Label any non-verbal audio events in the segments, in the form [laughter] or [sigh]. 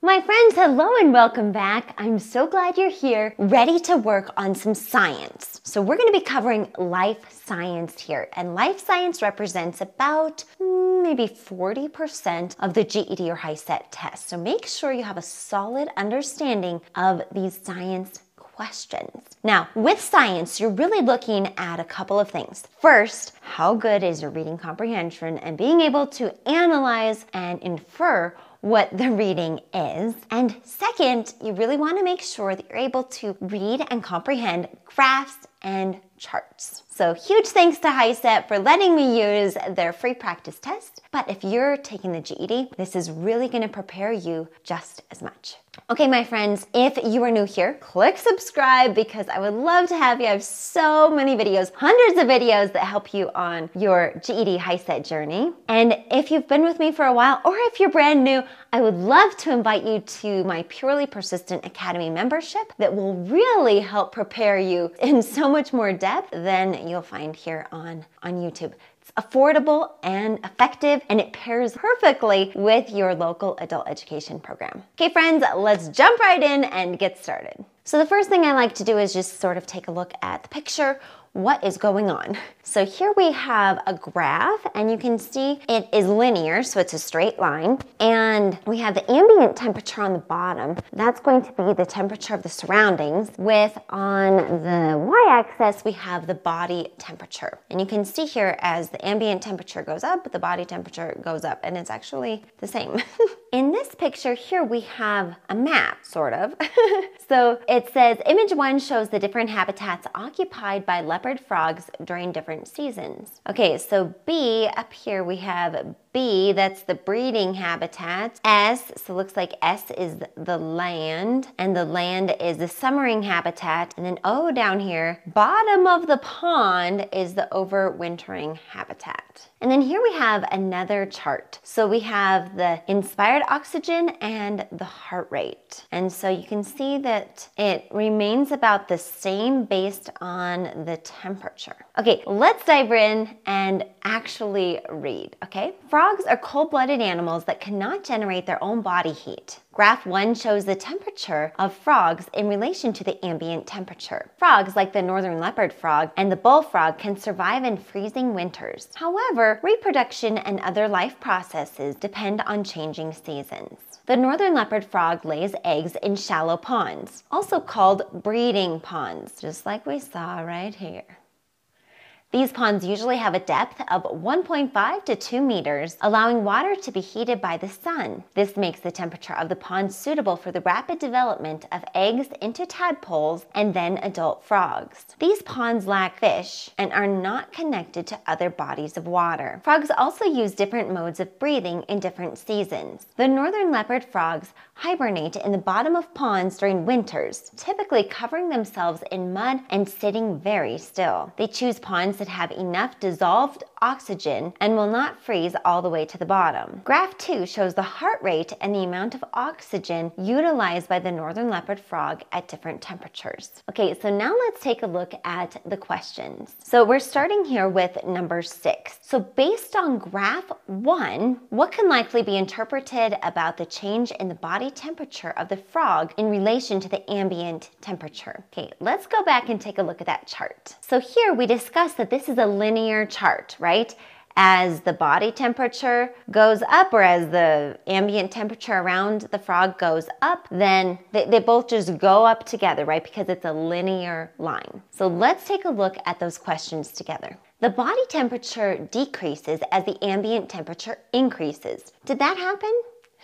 My friends, hello and welcome back. I'm so glad you're here, ready to work on some science. So, we're going to be covering life science here, and life science represents about maybe 40% of the GED or HiSET test. So, make sure you have a solid understanding of these science questions. Now, with science, you're really looking at a couple of things. First, how good is your reading comprehension and being able to analyze and infer what the reading is. And second, you really want to make sure that you're able to read and comprehend graphs and charts. So huge thanks to HiSET for letting me use their free practice test. But if you're taking the GED, this is really going to prepare you just as much. Okay, my friends, if you are new here, click subscribe because I would love to have you. I have so many videos, hundreds of videos that help you on your GED HiSET journey. And if you've been with me for a while, or if you're brand new, I would love to invite you to my Purely Persistent Academy membership that will really help prepare you in so much more depth than you'll find here on, on YouTube It's affordable and effective, and it pairs perfectly with your local adult education program. Okay, friends, let's jump right in and get started. So the first thing I like to do is just sort of take a look at the picture what is going on. So here we have a graph and you can see it is linear, so it's a straight line. And we have the ambient temperature on the bottom. That's going to be the temperature of the surroundings with on the y-axis, we have the body temperature. And you can see here as the ambient temperature goes up, the body temperature goes up and it's actually the same. [laughs] In this picture here, we have a map, sort of. [laughs] so it says image one shows the different habitats occupied by leopard frogs during different seasons. Okay, so B up here we have B, that's the breeding habitat. S, so looks like S is the land, and the land is the summering habitat. And then O down here, bottom of the pond is the overwintering habitat. And then here we have another chart. So we have the inspired oxygen and the heart rate. And so you can see that it remains about the same based on the temperature. Okay, let's dive in and actually read, okay? Frogs are cold-blooded animals that cannot generate their own body heat. Graph 1 shows the temperature of frogs in relation to the ambient temperature. Frogs, like the northern leopard frog and the bullfrog, can survive in freezing winters. However, reproduction and other life processes depend on changing seasons. The northern leopard frog lays eggs in shallow ponds, also called breeding ponds, just like we saw right here. These ponds usually have a depth of 1.5 to 2 meters, allowing water to be heated by the sun. This makes the temperature of the pond suitable for the rapid development of eggs into tadpoles and then adult frogs. These ponds lack fish and are not connected to other bodies of water. Frogs also use different modes of breathing in different seasons. The northern leopard frogs hibernate in the bottom of ponds during winters, typically covering themselves in mud and sitting very still. They choose ponds that have enough dissolved oxygen and will not freeze all the way to the bottom. Graph 2 shows the heart rate and the amount of oxygen utilized by the northern leopard frog at different temperatures. Okay, so now let's take a look at the questions. So we're starting here with number 6. So based on graph 1, what can likely be interpreted about the change in the body temperature of the frog in relation to the ambient temperature? Okay, let's go back and take a look at that chart. So here we discussed that this is a linear chart, right? As the body temperature goes up or as the ambient temperature around the frog goes up, then they, they both just go up together, right? Because it's a linear line. So let's take a look at those questions together. The body temperature decreases as the ambient temperature increases. Did that happen?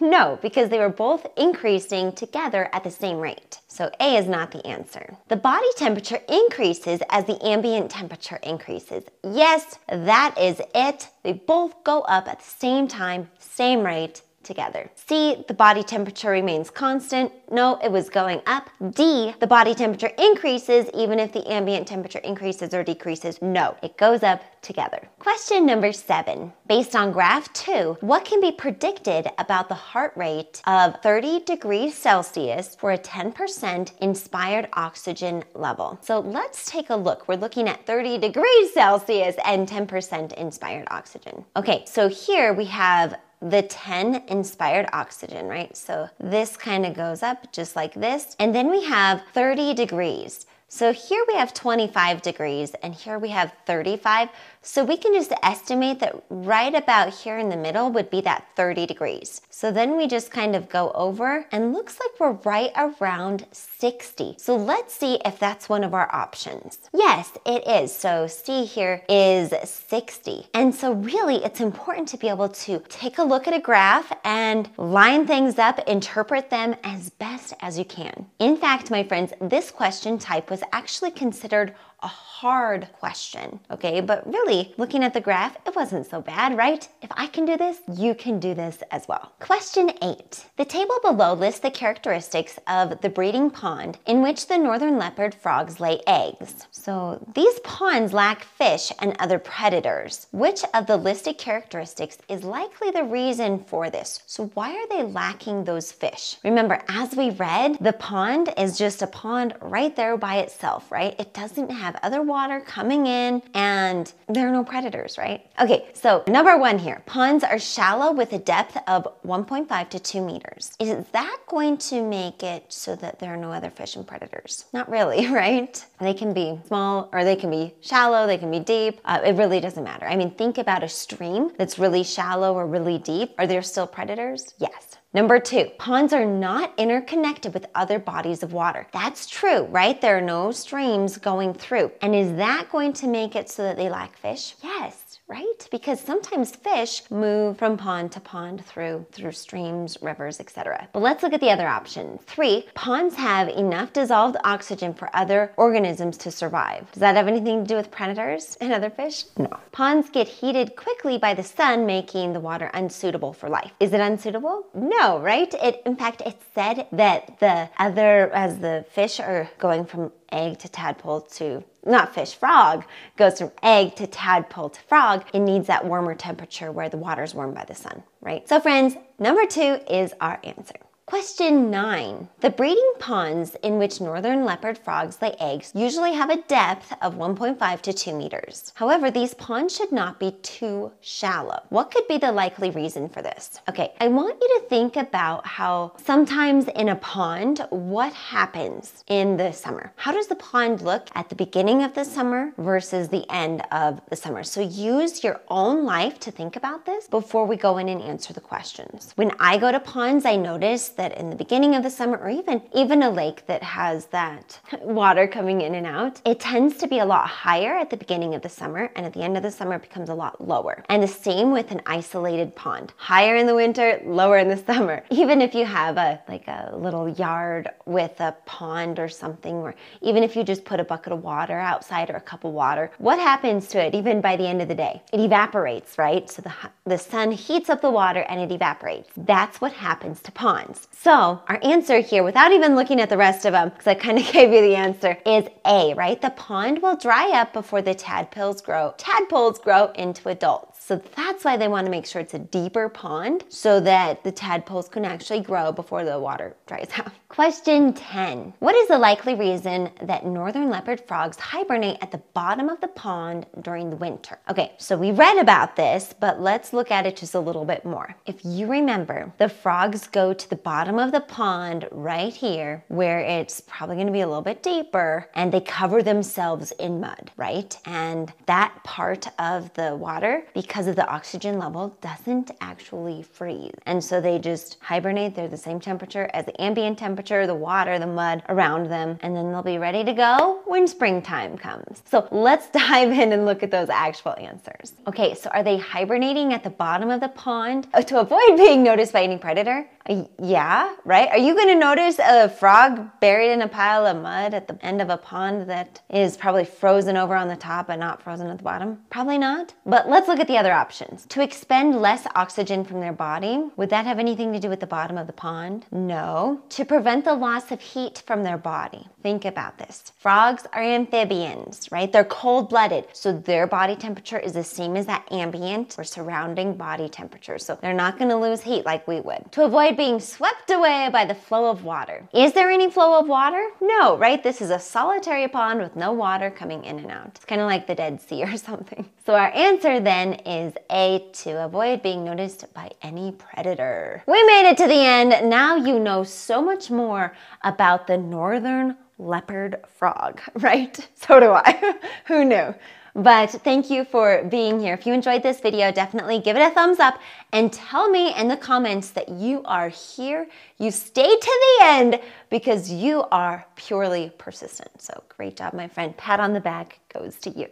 No, because they were both increasing together at the same rate. So A is not the answer. The body temperature increases as the ambient temperature increases. Yes, that is it. They both go up at the same time, same rate, together. C, the body temperature remains constant. No, it was going up. D, the body temperature increases even if the ambient temperature increases or decreases. No, it goes up together. Question number seven. Based on graph two, what can be predicted about the heart rate of 30 degrees Celsius for a 10% inspired oxygen level? So let's take a look. We're looking at 30 degrees Celsius and 10% inspired oxygen. Okay, so here we have the 10 inspired oxygen, right? So this kind of goes up just like this. And then we have 30 degrees. So here we have 25 degrees and here we have 35. So we can just estimate that right about here in the middle would be that 30 degrees. So then we just kind of go over and looks like we're right around 60. So let's see if that's one of our options. Yes, it is. So C here is 60. And so really it's important to be able to take a look at a graph and line things up, interpret them as best as you can. In fact, my friends, this question type was actually considered a hard question, okay? But really, looking at the graph, it wasn't so bad, right? If I can do this, you can do this as well. Question eight. The table below lists the characteristics of the breeding pond in which the northern leopard frogs lay eggs. So these ponds lack fish and other predators. Which of the listed characteristics is likely the reason for this? So why are they lacking those fish? Remember, as we read, the pond is just a pond right there by itself, right? It doesn't have other water coming in and there are no predators, right? Okay, so number one here, ponds are shallow with a depth of 1.5 to 2 meters. Is that going to make it so that there are no other fish and predators? Not really, [laughs] right? They can be small or they can be shallow, they can be deep. Uh, it really doesn't matter. I mean, think about a stream that's really shallow or really deep. Are there still predators? Yes. Number two, ponds are not interconnected with other bodies of water. That's true, right? There are no streams going through. And is that going to make it so that they lack fish? Yes right? Because sometimes fish move from pond to pond through through streams, rivers, etc. But let's look at the other option. Three, ponds have enough dissolved oxygen for other organisms to survive. Does that have anything to do with predators [laughs] and other fish? No. Ponds get heated quickly by the sun, making the water unsuitable for life. Is it unsuitable? No, right? It in fact it's said that the other as the fish are going from egg to tadpole to not fish, frog goes from egg to tadpole to frog, it needs that warmer temperature where the water is warmed by the sun, right? So friends, number two is our answer. Question 9. The breeding ponds in which northern leopard frogs lay eggs usually have a depth of 1.5 to 2 meters. However, these ponds should not be too shallow. What could be the likely reason for this? Okay, I want you to think about how sometimes in a pond, what happens in the summer? How does the pond look at the beginning of the summer versus the end of the summer? So use your own life to think about this before we go in and answer the questions. When I go to ponds, I notice that that in the beginning of the summer or even even a lake that has that [laughs] water coming in and out, it tends to be a lot higher at the beginning of the summer and at the end of the summer it becomes a lot lower. And the same with an isolated pond. Higher in the winter, lower in the [laughs] summer. Even if you have a like a little yard with a pond or something or even if you just put a bucket of water outside or a cup of water, what happens to it even by the end of the day? It evaporates, right? So the the sun heats up the water and it evaporates. That's what happens to ponds. So our answer here, without even looking at the rest of them, because I kind of [laughs] gave you the answer, is A, right? The pond will dry up before the tadpoles grow. Tadpoles grow into adults. So that's why they want to make sure it's a deeper pond so that the tadpoles can actually grow before the water dries [laughs] out. Question 10. What is the likely reason that northern leopard frogs hibernate at the bottom of the pond during the winter? Okay, so we read about this, but let's look at it just a little bit more. If you remember, the frogs go to the bottom of the pond right here where it's probably going to be a little bit deeper and they cover themselves in mud, right? And that part of the water, because because of the oxygen level doesn't actually freeze. And so they just hibernate. They're the same temperature as the ambient temperature, the water, the mud around them, and then they'll be ready to go when springtime comes. So let's [laughs] dive in and look at those actual answers. Okay, so are they hibernating at the bottom of the pond uh, to avoid being noticed by any predator? Uh, yeah, right? Are you gonna notice a frog buried in a pile of mud at the end of a pond that is probably frozen over on the top but not frozen at the bottom? Probably not. But let's look at the other options. To expend less oxygen from their body, would that have anything to do with the bottom of the pond? No. To prevent the loss of heat from their body. Think about this. Frogs are amphibians, right? They're cold blooded, so their body temperature is the same as that ambient or surrounding body temperature. So they're not gonna lose heat like we would. To avoid being swept away by the flow of water. Is there any flow of water? No, right? This is a solitary pond with no water coming in and out. It's kind of like the Dead Sea [laughs] or something. So our answer then is A, to avoid being noticed by any predator. We made it to the end. Now you know so much more about the northern leopard frog, [laughs] right? So do I. [laughs] Who knew? But thank you for being here. If you enjoyed this video, definitely give it a thumbs up and tell me in the comments that you are here. You stayed to the end because you are purely persistent. So great job, my friend. Pat on the back goes to you.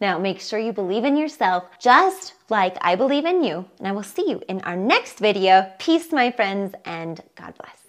Now, make sure you believe in yourself just like I believe in you. And I will see you in our next video. Peace, my friends, and God bless.